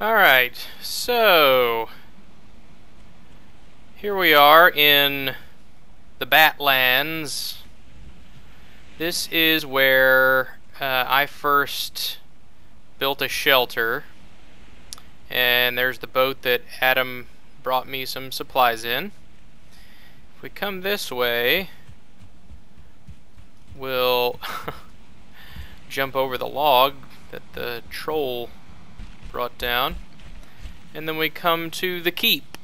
Alright, so here we are in the Batlands. This is where uh, I first built a shelter. And there's the boat that Adam brought me some supplies in. If we come this way, we'll jump over the log that the troll brought down. And then we come to the keep.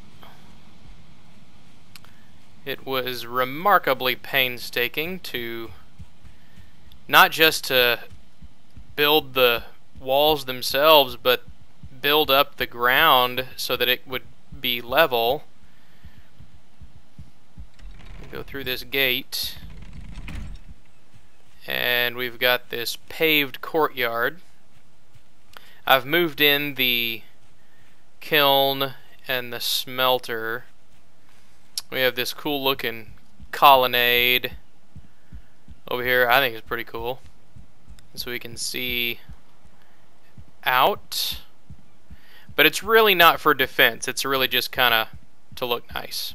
It was remarkably painstaking to not just to build the walls themselves, but build up the ground so that it would be level. Go through this gate, and we've got this paved courtyard. I've moved in the kiln and the smelter. We have this cool looking colonnade over here. I think it's pretty cool. So we can see out. But it's really not for defense. It's really just kind of to look nice.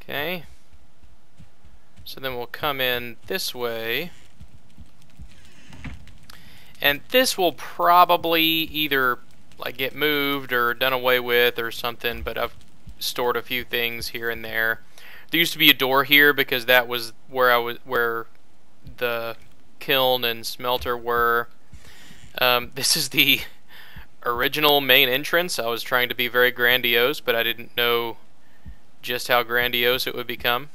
Okay. So then we'll come in this way. And this will probably either like get moved or done away with or something, but I've stored a few things here and there. There used to be a door here because that was where I was where the kiln and smelter were. Um, this is the original main entrance. I was trying to be very grandiose, but I didn't know just how grandiose it would become.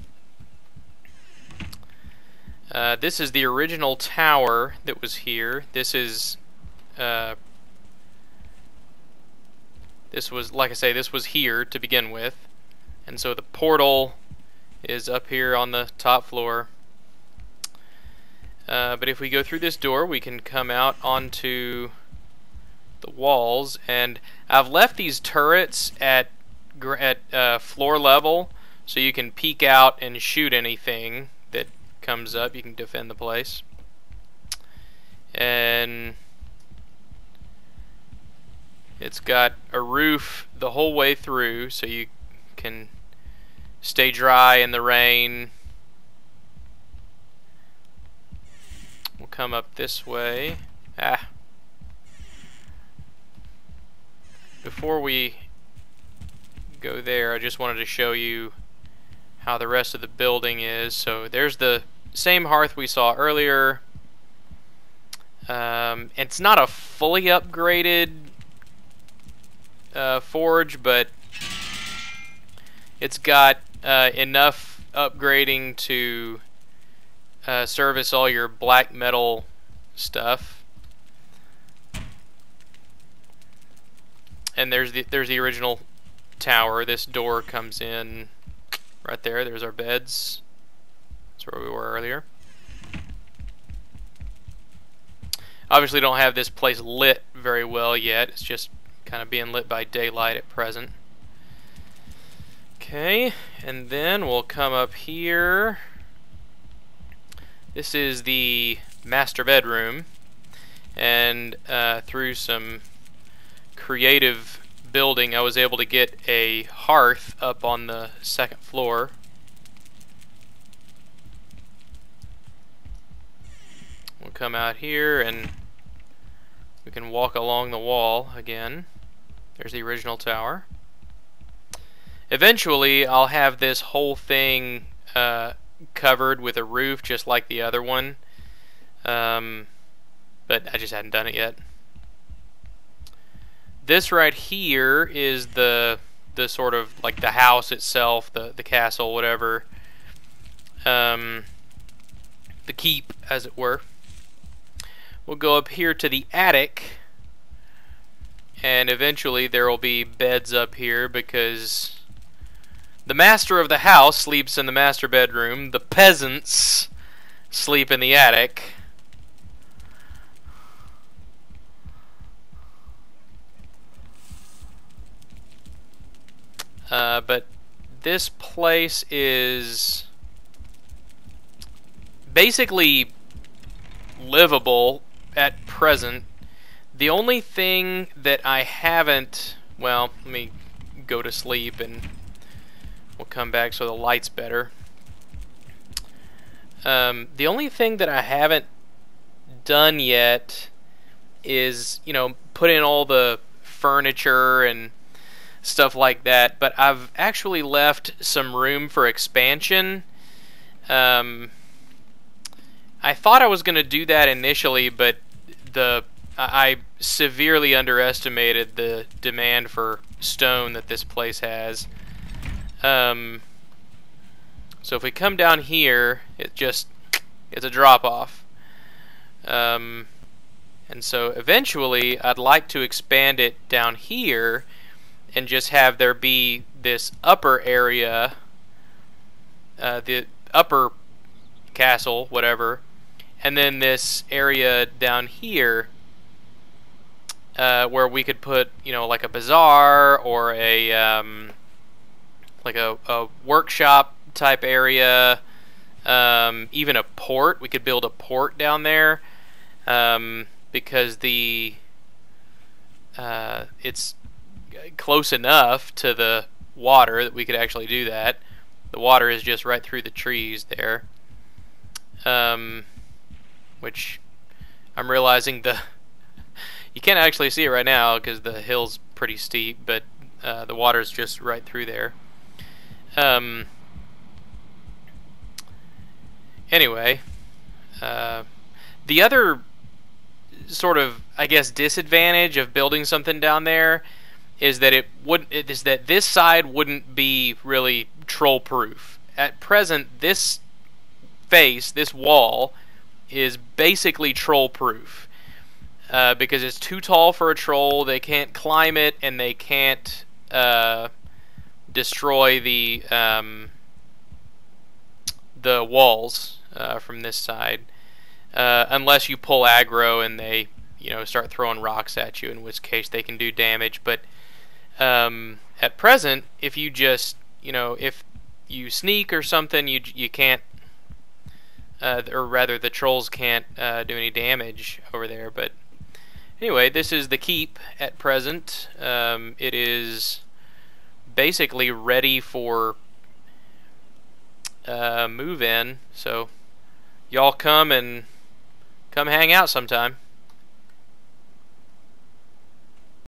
Uh, this is the original tower that was here. This is, uh, this was, like I say, this was here to begin with. And so the portal is up here on the top floor. Uh, but if we go through this door, we can come out onto the walls. And I've left these turrets at, at uh, floor level so you can peek out and shoot anything comes up, you can defend the place. And it's got a roof the whole way through so you can stay dry in the rain. We'll come up this way. Ah. Before we go there, I just wanted to show you how the rest of the building is. So there's the same hearth we saw earlier. Um, it's not a fully upgraded uh, forge, but it's got uh, enough upgrading to uh, service all your black metal stuff. And there's the there's the original tower. This door comes in right there. There's our beds That's where we were earlier. Obviously don't have this place lit very well yet. It's just kind of being lit by daylight at present. Okay, and then we'll come up here. This is the master bedroom. And uh, through some creative building, I was able to get a hearth up on the second floor. We'll come out here and we can walk along the wall again. There's the original tower. Eventually, I'll have this whole thing uh, covered with a roof just like the other one. Um, but I just hadn't done it yet. This right here is the the sort of like the house itself, the the castle, whatever. Um, the keep, as it were. We'll go up here to the attic and eventually there will be beds up here because the master of the house sleeps in the master bedroom, the peasants sleep in the attic. Uh, but this place is basically livable at present. The only thing that I haven't, well, let me go to sleep and we'll come back so the light's better. Um, the only thing that I haven't done yet is, you know, put in all the furniture and stuff like that, but I've actually left some room for expansion. Um, I thought I was going to do that initially, but the I severely underestimated the demand for stone that this place has. Um, so if we come down here, it just it's a drop off. Um, and so eventually, I'd like to expand it down here and just have there be this upper area, uh, the upper castle, whatever, and then this area down here uh, where we could put, you know, like a bazaar or a um, like a, a, workshop type area, um, even a port. We could build a port down there um, because the uh, it's close enough to the water that we could actually do that. The water is just right through the trees there. Um, which I'm realizing the you can't actually see it right now because the hill's pretty steep, but uh, the water's just right through there. Um, anyway, uh, the other sort of, I guess, disadvantage of building something down there is that it would is that this side wouldn't be really troll proof. At present, this face, this wall, is basically troll proof uh, because it's too tall for a troll. They can't climb it, and they can't uh, destroy the um, the walls uh, from this side uh, unless you pull aggro and they you know start throwing rocks at you, in which case they can do damage. But um, at present, if you just you know if you sneak or something, you you can't uh, or rather the trolls can't uh, do any damage over there. But anyway, this is the keep at present. Um, it is basically ready for uh, move in. So y'all come and come hang out sometime.